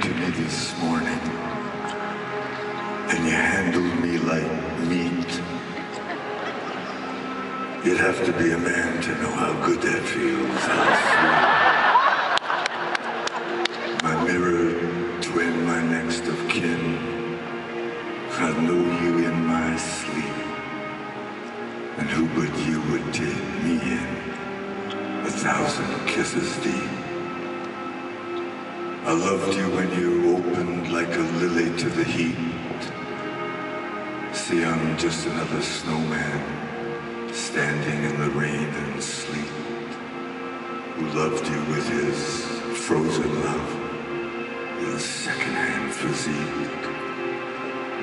to me this morning, and you handled me like meat. You'd have to be a man to know how good that feels. my mirror twin, my next of kin, I know you in my sleep. And who but you would take me in, a thousand kisses deep. I loved you when you opened like a lily to the heat. See, I'm just another snowman standing in the rain and sleet who loved you with his frozen love, his secondhand physique,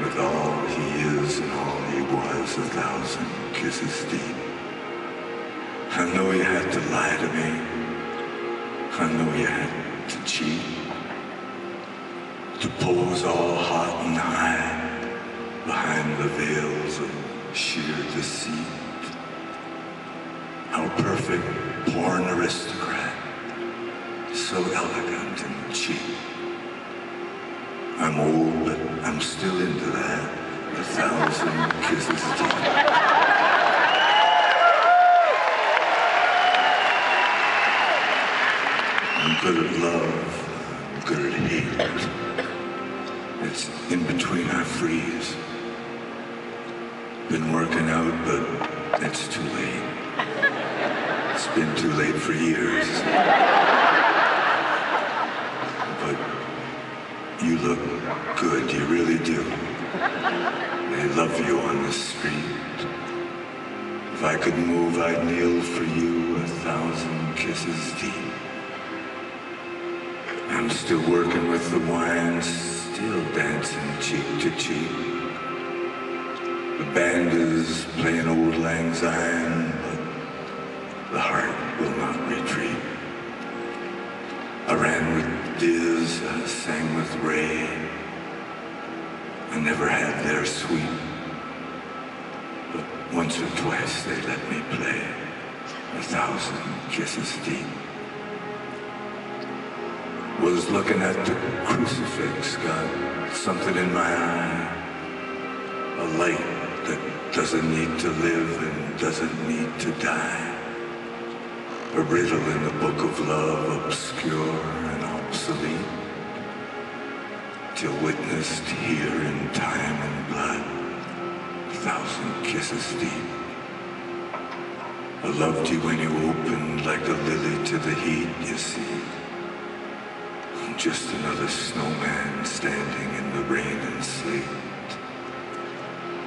with all he is and all he was, a thousand kisses deep. I know you had to lie to me. I know you had to cheat to pose all hot and high behind the veils of sheer deceit. How perfect, born aristocrat, so elegant and cheap. I'm old, but I'm still into that, a thousand kisses deep. I'm good at love, good. It's in between I freeze. Been working out, but it's too late. It's been too late for years. But you look good, you really do. They love you on the street. If I could move, I'd kneel for you a thousand kisses deep. I'm still working with the wine, still dancing cheek to cheek. The band is playing Auld Lang Syne, but the heart will not retreat. I ran with Diz, I sang with Ray. I never had their sweet, but once or twice they let me play a thousand kisses deep was looking at the crucifix, got something in my eye. A light that doesn't need to live and doesn't need to die. A riddle in the book of love, obscure and obsolete. Till witnessed here in time and blood, a thousand kisses deep. I loved you when you opened like a lily to the heat, you see just another snowman standing in the rain and sleet,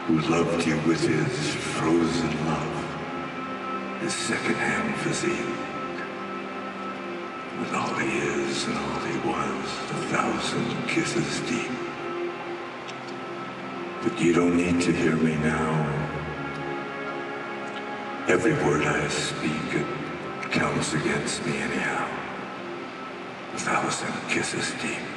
who loved you with his frozen love, his second-hand physique, with all he is and all he was, a thousand kisses deep. But you don't need to hear me now. Every word I speak, it counts against me anyhow. A thousand kisses deep.